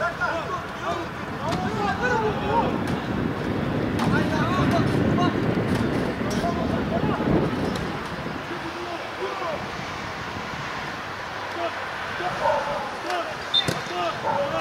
Let's go. Look, look, look.